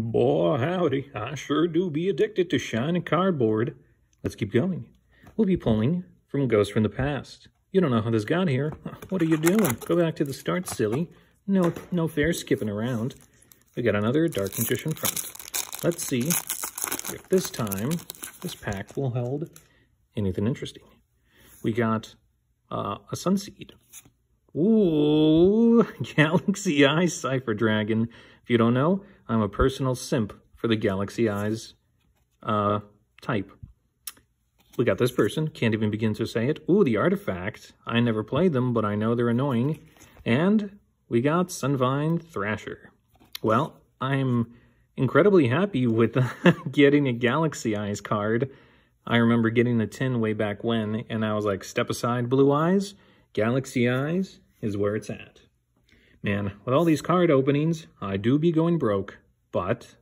Boy, howdy, I sure do be addicted to shiny cardboard. Let's keep going. We'll be pulling from Ghosts from the Past. You don't know how this got here. What are you doing? Go back to the start, silly. No, no fair skipping around. We got another Dark Magician front. Let's see if this time this pack will hold anything interesting. We got uh, a Sunseed. Ooh, Galaxy Eyes Cipher Dragon. If you don't know, I'm a personal simp for the Galaxy Eyes uh, type. We got this person, can't even begin to say it. Ooh, the Artifact. I never played them, but I know they're annoying. And we got Sunvine Thrasher. Well, I'm incredibly happy with getting a Galaxy Eyes card. I remember getting the tin way back when, and I was like, step aside, Blue Eyes. Galaxy Eyes is where it's at. Man, with all these card openings, I do be going broke, but